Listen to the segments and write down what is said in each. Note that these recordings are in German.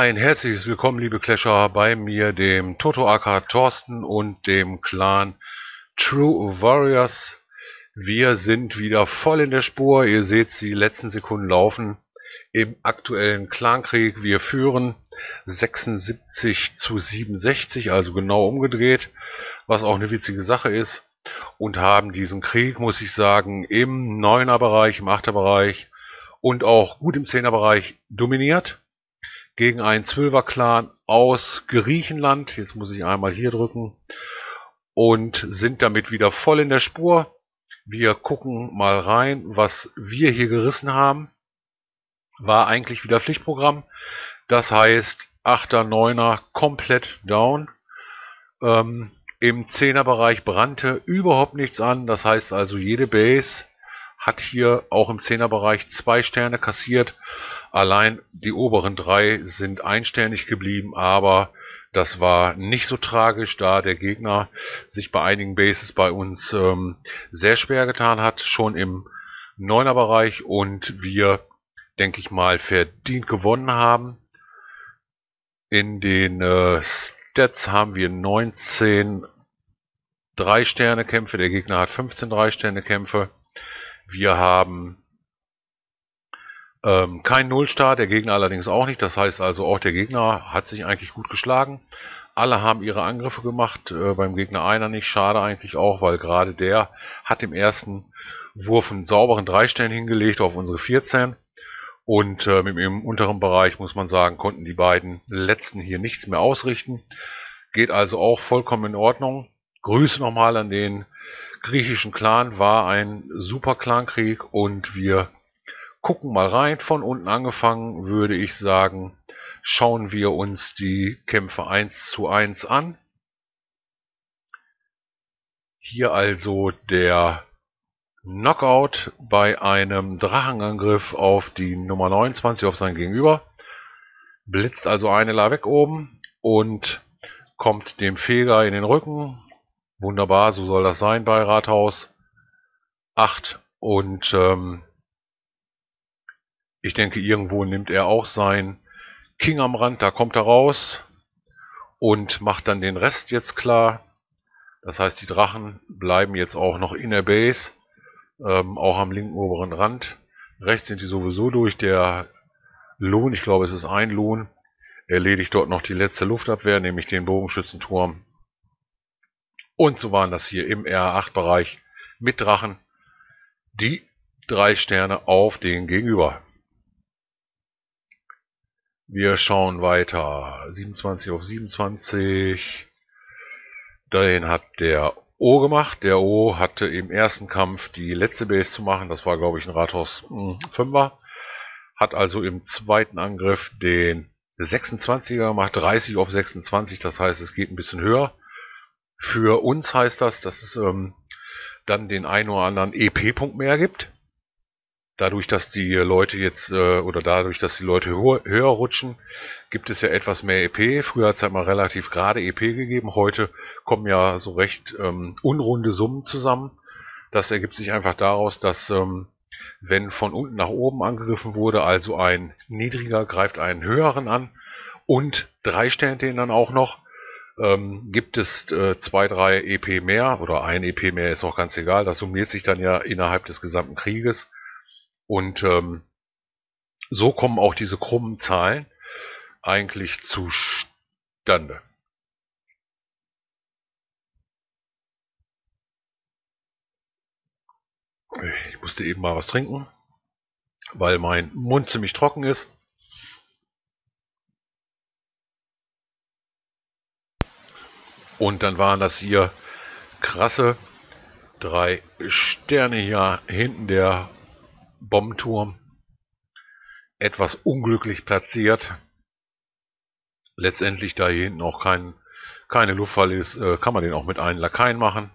Ein herzliches Willkommen, liebe Clasher, bei mir, dem Toto AK Thorsten und dem Clan True Warriors. Wir sind wieder voll in der Spur. Ihr seht die letzten Sekunden laufen im aktuellen Clankrieg. Wir führen 76 zu 67, also genau umgedreht, was auch eine witzige Sache ist. Und haben diesen Krieg, muss ich sagen, im 9er Bereich, im 8er Bereich und auch gut im 10er Bereich dominiert gegen einen Zwölfer-Clan aus Griechenland. Jetzt muss ich einmal hier drücken. Und sind damit wieder voll in der Spur. Wir gucken mal rein, was wir hier gerissen haben. War eigentlich wieder Pflichtprogramm. Das heißt, 8er, 9er komplett down. Ähm, Im 10er Bereich brannte überhaupt nichts an. Das heißt also, jede Base hat hier auch im 10er Bereich zwei Sterne kassiert. Allein die oberen drei sind einsternig geblieben, aber das war nicht so tragisch, da der Gegner sich bei einigen Bases bei uns ähm, sehr schwer getan hat, schon im 9er Bereich und wir, denke ich mal, verdient gewonnen haben. In den äh, Stats haben wir 19 3-Sterne-Kämpfe, der Gegner hat 15 3-Sterne-Kämpfe. Wir haben ähm, kein Nullstar, der Gegner allerdings auch nicht. Das heißt also, auch der Gegner hat sich eigentlich gut geschlagen. Alle haben ihre Angriffe gemacht, äh, beim Gegner einer nicht. Schade eigentlich auch, weil gerade der hat im ersten Wurf einen sauberen Dreistern hingelegt auf unsere 14. Und äh, im unteren Bereich, muss man sagen, konnten die beiden letzten hier nichts mehr ausrichten. Geht also auch vollkommen in Ordnung. Grüße nochmal an den griechischen Clan. War ein super Clankrieg und wir gucken mal rein. Von unten angefangen würde ich sagen, schauen wir uns die Kämpfe 1 zu 1 an. Hier also der Knockout bei einem Drachenangriff auf die Nummer 29 auf sein Gegenüber. Blitzt also eine La weg oben und kommt dem Feger in den Rücken. Wunderbar, so soll das sein bei Rathaus 8 und ähm, ich denke, irgendwo nimmt er auch sein King am Rand, da kommt er raus und macht dann den Rest jetzt klar. Das heißt, die Drachen bleiben jetzt auch noch in der Base, ähm, auch am linken oberen Rand. Rechts sind die sowieso durch. Der Lohn, ich glaube es ist ein Lohn, erledigt dort noch die letzte Luftabwehr, nämlich den Bogenschützenturm. Und so waren das hier im R8-Bereich mit Drachen die drei Sterne auf den Gegenüber. Wir schauen weiter. 27 auf 27. Den hat der O gemacht. Der O hatte im ersten Kampf die letzte Base zu machen. Das war, glaube ich, ein Rathaus 5er. Hat also im zweiten Angriff den 26er gemacht. 30 auf 26. Das heißt, es geht ein bisschen höher. Für uns heißt das, dass es ähm, dann den einen oder anderen EP-Punkt mehr gibt dadurch, dass die Leute jetzt äh, oder dadurch, dass die Leute höher, höher rutschen, gibt es ja etwas mehr EP. Früher hat es ja mal relativ gerade EP gegeben. Heute kommen ja so recht ähm, unrunde Summen zusammen. Das ergibt sich einfach daraus, dass ähm, wenn von unten nach oben angegriffen wurde, also ein niedriger greift einen höheren an und drei Sterne den dann auch noch, ähm, gibt es äh, zwei, drei EP mehr oder ein EP mehr ist auch ganz egal. Das summiert sich dann ja innerhalb des gesamten Krieges. Und ähm, so kommen auch diese krummen Zahlen eigentlich zustande. Ich musste eben mal was trinken, weil mein Mund ziemlich trocken ist. Und dann waren das hier krasse drei Sterne hier hinten der Bombenturm etwas unglücklich platziert. Letztendlich, da hier hinten auch kein, keine Luftfall ist, äh, kann man den auch mit einem Lakaien machen.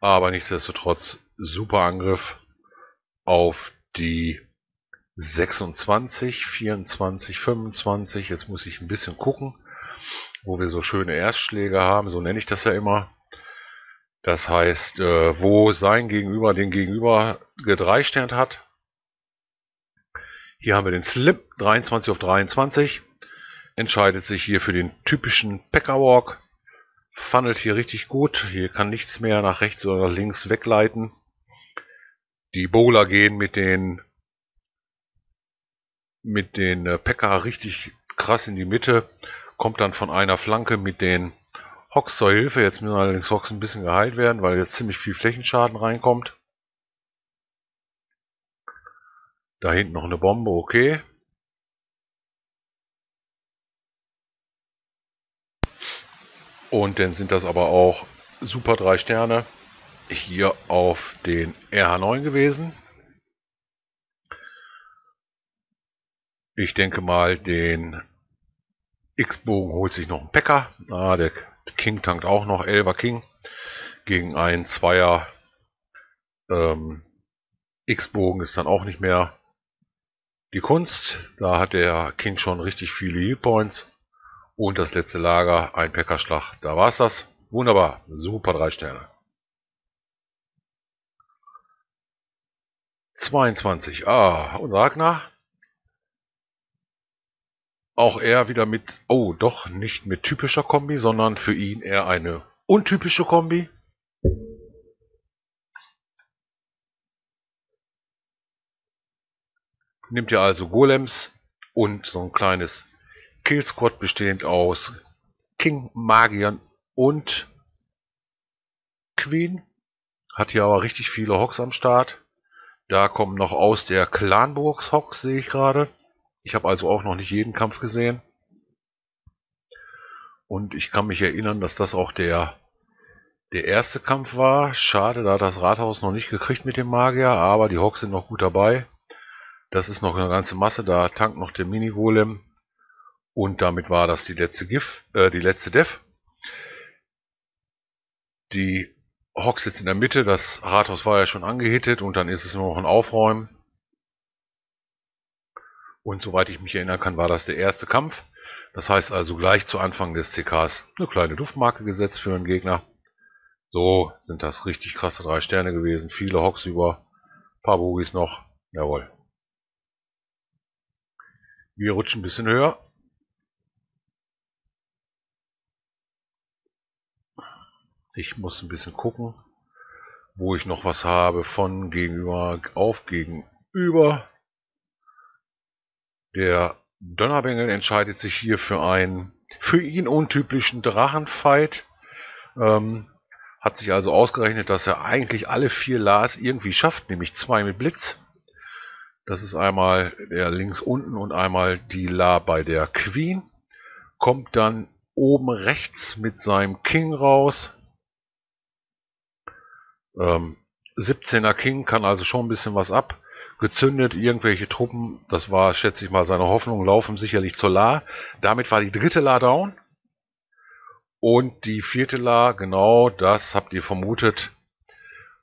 Aber nichtsdestotrotz super Angriff auf die 26, 24, 25. Jetzt muss ich ein bisschen gucken, wo wir so schöne Erstschläge haben. So nenne ich das ja immer. Das heißt, äh, wo sein Gegenüber den Gegenüber gedreisternt hat, hier haben wir den Slip 23 auf 23. entscheidet sich hier für den typischen Peckerwalk. Funnelt hier richtig gut. Hier kann nichts mehr nach rechts oder links wegleiten. Die Bowler gehen mit den mit den äh, Packer richtig krass in die Mitte. Kommt dann von einer Flanke mit den Hocks zur Hilfe. Jetzt müssen allerdings Hocks ein bisschen geheilt werden, weil jetzt ziemlich viel Flächenschaden reinkommt. Da hinten noch eine Bombe, okay. Und dann sind das aber auch super drei Sterne hier auf den RH9 gewesen. Ich denke mal, den X-Bogen holt sich noch ein Packer. Ah, der King tankt auch noch 11er King gegen einen Zweier ähm, X-Bogen ist dann auch nicht mehr die Kunst. Da hat der King schon richtig viele Heal Points. Und das letzte Lager, ein Packerschlag. Da war's das. Wunderbar. Super drei Sterne. 22. Ah, und Ragnar. Auch er wieder mit, oh, doch nicht mit typischer Kombi, sondern für ihn eher eine untypische Kombi. Nimmt ihr also Golems und so ein kleines Kill Squad bestehend aus King, Magiern und Queen. Hat hier aber richtig viele Hocks am Start. Da kommen noch aus der Clanburgs Hocks, sehe ich gerade. Ich habe also auch noch nicht jeden Kampf gesehen. Und ich kann mich erinnern, dass das auch der, der erste Kampf war. Schade, da hat das Rathaus noch nicht gekriegt mit dem Magier, aber die Hocks sind noch gut dabei. Das ist noch eine ganze Masse, da tankt noch der Mini-Golem. Und damit war das die letzte GIF, äh, die letzte Def. Die Hock sitzt in der Mitte, das Rathaus war ja schon angehittet und dann ist es nur noch ein Aufräumen. Und soweit ich mich erinnern kann, war das der erste Kampf. Das heißt also gleich zu Anfang des CKs eine kleine Duftmarke gesetzt für einen Gegner. So sind das richtig krasse drei Sterne gewesen. Viele Hocks über, paar Bogis noch. Jawohl. Wir rutschen ein bisschen höher. Ich muss ein bisschen gucken, wo ich noch was habe von gegenüber auf gegenüber. Der Donnerbengel entscheidet sich hier für einen für ihn untypischen Drachenfight. Ähm, hat sich also ausgerechnet, dass er eigentlich alle vier Lars irgendwie schafft, nämlich zwei mit Blitz. Das ist einmal der links unten und einmal die La bei der Queen. Kommt dann oben rechts mit seinem King raus. Ähm, 17er King kann also schon ein bisschen was ab. Gezündet, irgendwelche Truppen, das war, schätze ich mal, seine Hoffnung, laufen sicherlich zur La. Damit war die dritte La down. Und die vierte La, genau das habt ihr vermutet,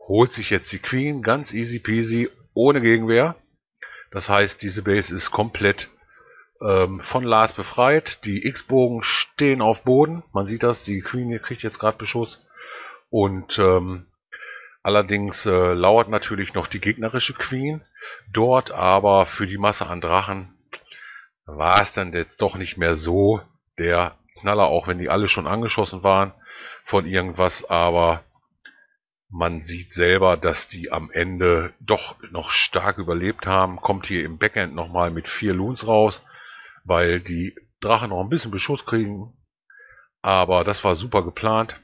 holt sich jetzt die Queen ganz easy peasy, ohne Gegenwehr. Das heißt, diese Base ist komplett ähm, von Lars befreit. Die X-Bogen stehen auf Boden. Man sieht das, die Queen kriegt jetzt gerade Beschuss. Und ähm, Allerdings äh, lauert natürlich noch die gegnerische Queen. Dort aber für die Masse an Drachen war es dann jetzt doch nicht mehr so der Knaller, auch wenn die alle schon angeschossen waren von irgendwas. Aber man sieht selber, dass die am Ende doch noch stark überlebt haben. Kommt hier im Backend nochmal mit vier Loons raus, weil die Drachen noch ein bisschen Beschuss kriegen. Aber das war super geplant.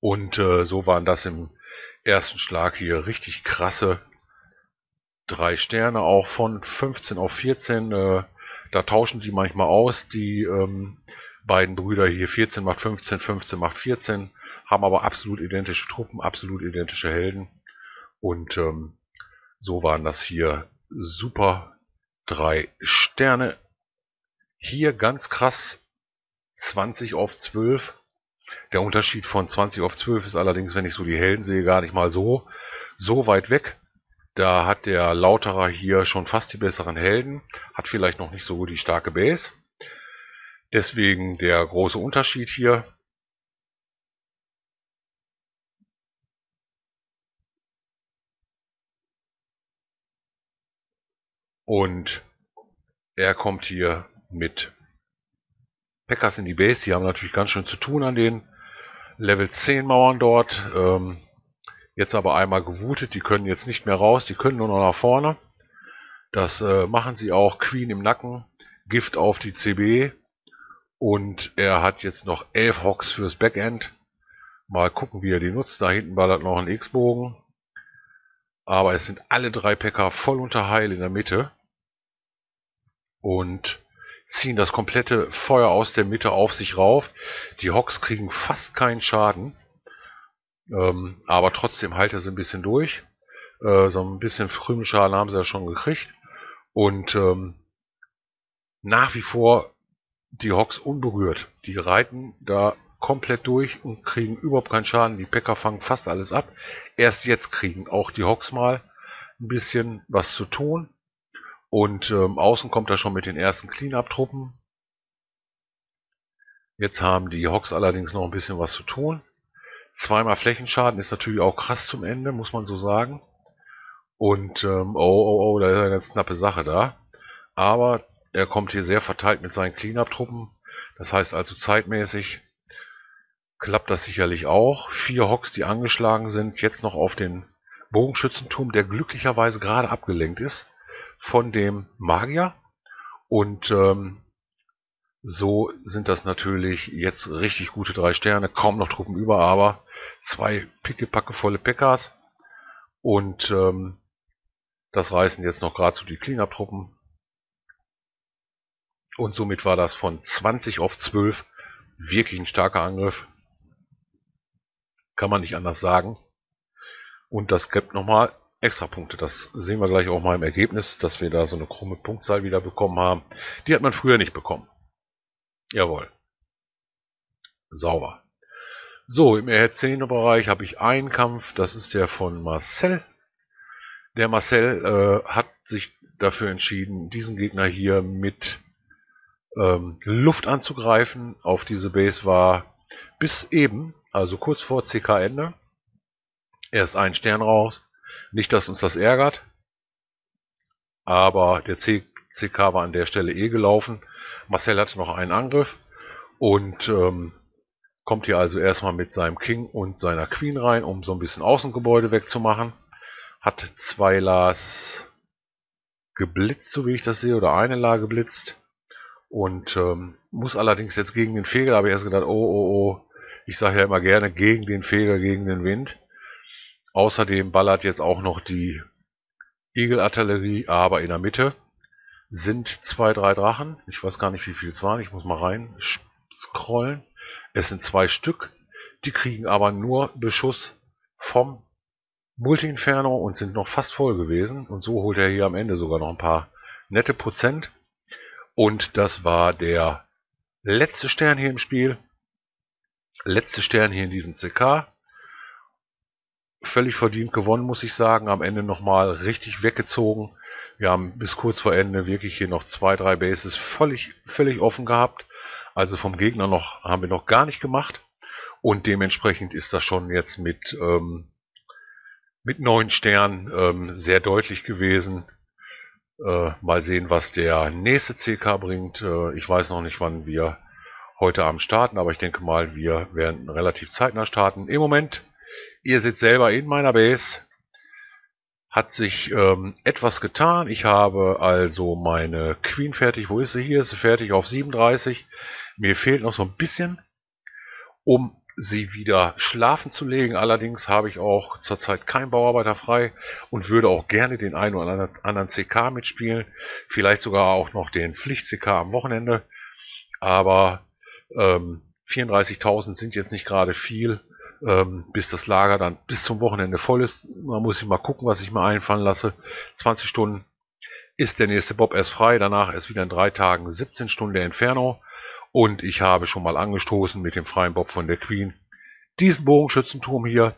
Und äh, so waren das im ersten Schlag hier richtig krasse drei Sterne, auch von 15 auf 14. Äh, da tauschen die manchmal aus, die ähm, beiden Brüder hier. 14 macht 15, 15 macht 14, haben aber absolut identische Truppen, absolut identische Helden. Und ähm, so waren das hier super drei Sterne. Hier ganz krass 20 auf 12. Der Unterschied von 20 auf 12 ist allerdings, wenn ich so die Helden sehe, gar nicht mal so, so weit weg. Da hat der Lauterer hier schon fast die besseren Helden, hat vielleicht noch nicht so die starke Base. Deswegen der große Unterschied hier. Und er kommt hier mit Packers in die Base. Die haben natürlich ganz schön zu tun an den Level 10 Mauern dort. Ähm, jetzt aber einmal gewutet. Die können jetzt nicht mehr raus. Die können nur noch nach vorne. Das äh, machen sie auch. Queen im Nacken. Gift auf die CB. Und er hat jetzt noch 11 Hocks fürs Backend. Mal gucken, wie er die nutzt. Da hinten ballert noch ein X-Bogen. Aber es sind alle drei Packer voll unter Heil in der Mitte. Und ziehen das komplette Feuer aus der Mitte auf sich rauf. Die Hocks kriegen fast keinen Schaden. Ähm, aber trotzdem hält er sie ein bisschen durch. Äh, so ein bisschen Krümelschaden haben sie ja schon gekriegt. Und ähm, nach wie vor die Hocks unberührt. Die reiten da komplett durch und kriegen überhaupt keinen Schaden. Die Packer fangen fast alles ab. Erst jetzt kriegen auch die Hocks mal ein bisschen was zu tun. Und ähm, außen kommt er schon mit den ersten Cleanup-Truppen. Jetzt haben die Hawks allerdings noch ein bisschen was zu tun. Zweimal Flächenschaden ist natürlich auch krass zum Ende, muss man so sagen. Und ähm, oh, oh, oh, da ist eine ganz knappe Sache da. Aber er kommt hier sehr verteilt mit seinen Cleanup-Truppen. Das heißt also zeitmäßig klappt das sicherlich auch. Vier Hawks, die angeschlagen sind, jetzt noch auf den Bogenschützenturm, der glücklicherweise gerade abgelenkt ist von dem Magier. Und ähm, so sind das natürlich jetzt richtig gute drei Sterne. Kaum noch Truppen über, aber zwei pickepackevolle Packers. Und ähm, das reißen jetzt noch gerade so die Cleanup-Truppen. Und somit war das von 20 auf 12 wirklich ein starker Angriff. Kann man nicht anders sagen. Und das gibt nochmal Extrapunkte. Das sehen wir gleich auch mal im Ergebnis, dass wir da so eine krumme Punktzahl wieder bekommen haben. Die hat man früher nicht bekommen. Jawohl. Sauber. So, im R10-Bereich habe ich einen Kampf. Das ist der von Marcel. Der Marcel äh, hat sich dafür entschieden, diesen Gegner hier mit ähm, Luft anzugreifen. Auf diese Base war bis eben, also kurz vor CK-Ende, erst ein Stern raus. Nicht, dass uns das ärgert, aber der CK war an der Stelle eh gelaufen. Marcel hatte noch einen Angriff und ähm, kommt hier also erstmal mit seinem King und seiner Queen rein, um so ein bisschen Außengebäude wegzumachen. Hat zwei Las geblitzt, so wie ich das sehe, oder eine La geblitzt. Und ähm, muss allerdings jetzt gegen den Feger, habe ich erst gedacht, oh, oh, oh, ich sage ja immer gerne gegen den Feger, gegen den Wind. Außerdem ballert jetzt auch noch die Egelartillerie, aber in der Mitte sind zwei, drei Drachen. Ich weiß gar nicht, wie viel es waren. Ich muss mal rein scrollen. Es sind zwei Stück. Die kriegen aber nur Beschuss vom Multi-Inferno und sind noch fast voll gewesen. Und so holt er hier am Ende sogar noch ein paar nette Prozent. Und das war der letzte Stern hier im Spiel. Letzte Stern hier in diesem CK völlig verdient gewonnen, muss ich sagen. Am Ende nochmal richtig weggezogen. Wir haben bis kurz vor Ende wirklich hier noch zwei, drei Bases völlig, völlig offen gehabt. Also vom Gegner noch haben wir noch gar nicht gemacht. Und dementsprechend ist das schon jetzt mit, ähm, mit neun Sternen ähm, sehr deutlich gewesen. Äh, mal sehen, was der nächste CK bringt. Äh, ich weiß noch nicht, wann wir heute Abend starten, aber ich denke mal, wir werden relativ zeitnah starten. Im Moment Ihr seht selber in meiner Base hat sich ähm, etwas getan. Ich habe also meine Queen fertig. Wo ist sie? Hier ist sie fertig auf 37. Mir fehlt noch so ein bisschen, um sie wieder schlafen zu legen. Allerdings habe ich auch zurzeit keinen Bauarbeiter frei und würde auch gerne den einen oder anderen CK mitspielen. Vielleicht sogar auch noch den Pflicht-CK am Wochenende. Aber ähm, 34.000 sind jetzt nicht gerade viel ähm, bis das Lager dann bis zum Wochenende voll ist. Man muss sich mal gucken, was ich mir einfallen lasse. 20 Stunden ist der nächste Bob erst frei, danach ist wieder in drei Tagen 17 Stunden der Inferno. Und ich habe schon mal angestoßen mit dem freien Bob von der Queen. Diesen Bogenschützenturm hier,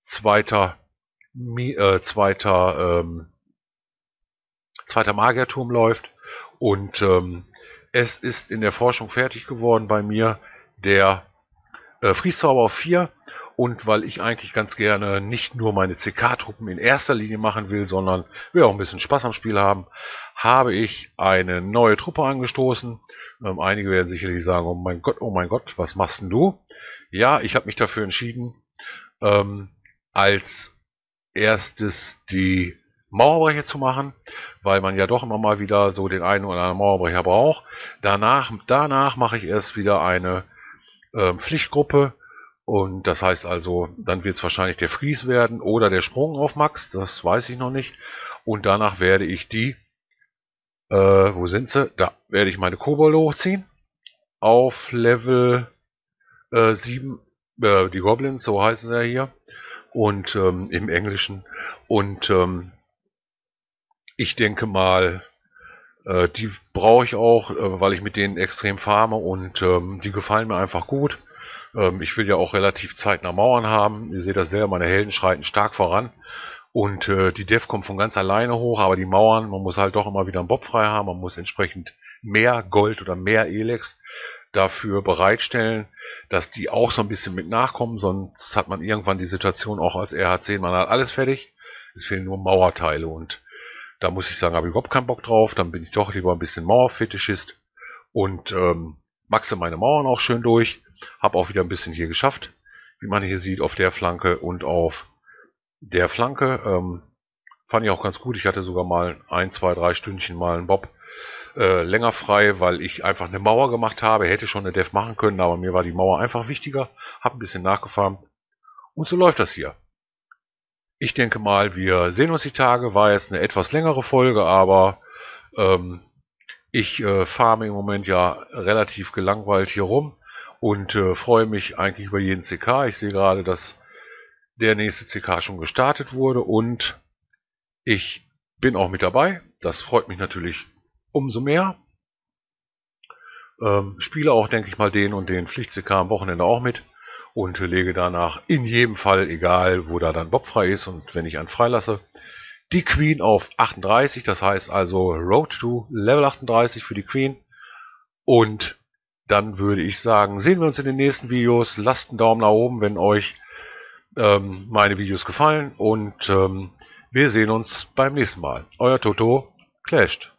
zweiter, äh, zweiter, ähm, zweiter Magierturm läuft. Und ähm, es ist in der Forschung fertig geworden bei mir der äh, Frieszauber auf 4 und weil ich eigentlich ganz gerne nicht nur meine CK-Truppen in erster Linie machen will, sondern will auch ein bisschen Spaß am Spiel haben, habe ich eine neue Truppe angestoßen. Ähm, einige werden sicherlich sagen, oh mein Gott, oh mein Gott, was machst denn du? Ja, ich habe mich dafür entschieden, ähm, als erstes die Mauerbrecher zu machen, weil man ja doch immer mal wieder so den einen oder anderen Mauerbrecher braucht. Danach, danach mache ich erst wieder eine ähm, Pflichtgruppe, und das heißt also, dann wird es wahrscheinlich der Fries werden oder der Sprung auf Max, das weiß ich noch nicht. Und danach werde ich die, äh, wo sind sie? Da werde ich meine Kobolde hochziehen. Auf Level äh, 7, äh, die Goblins, so heißen sie ja hier. Und ähm, im Englischen. Und ähm, ich denke mal, äh, die brauche ich auch, äh, weil ich mit denen extrem farme und ähm, die gefallen mir einfach gut. Ähm, ich will ja auch relativ zeitnah Mauern haben. Ihr seht das selber, meine Helden schreiten stark voran. Und äh, die Dev kommt von ganz alleine hoch, aber die Mauern, man muss halt doch immer wieder einen Bob frei haben. Man muss entsprechend mehr Gold oder mehr Elex dafür bereitstellen, dass die auch so ein bisschen mit nachkommen. Sonst hat man irgendwann die Situation auch als RH10, man hat alles fertig. Es fehlen nur Mauerteile und da muss ich sagen, habe ich überhaupt keinen Bock drauf. Dann bin ich doch lieber ein bisschen Mauerfetischist und ähm, maxe meine Mauern auch schön durch. Habe auch wieder ein bisschen hier geschafft, wie man hier sieht, auf der Flanke und auf der Flanke. Ähm, fand ich auch ganz gut. Ich hatte sogar mal ein, zwei, drei Stündchen mal einen Bob äh, länger frei, weil ich einfach eine Mauer gemacht habe. Hätte schon eine Def machen können, aber mir war die Mauer einfach wichtiger. Habe ein bisschen nachgefahren. Und so läuft das hier. Ich denke mal, wir sehen uns die Tage. War jetzt eine etwas längere Folge, aber ähm, ich äh, farme im Moment ja relativ gelangweilt hier rum und äh, freue mich eigentlich über jeden CK. Ich sehe gerade, dass der nächste CK schon gestartet wurde und ich bin auch mit dabei. Das freut mich natürlich umso mehr. Ähm, spiele auch, denke ich mal, den und den Pflicht-CK am Wochenende auch mit und lege danach in jedem Fall, egal wo da dann Bob frei ist und wenn ich einen freilasse, die Queen auf 38. Das heißt also Road to Level 38 für die Queen. Und dann würde ich sagen, sehen wir uns in den nächsten Videos. Lasst einen Daumen nach oben, wenn euch ähm, meine Videos gefallen. Und ähm, wir sehen uns beim nächsten Mal. Euer Toto clasht.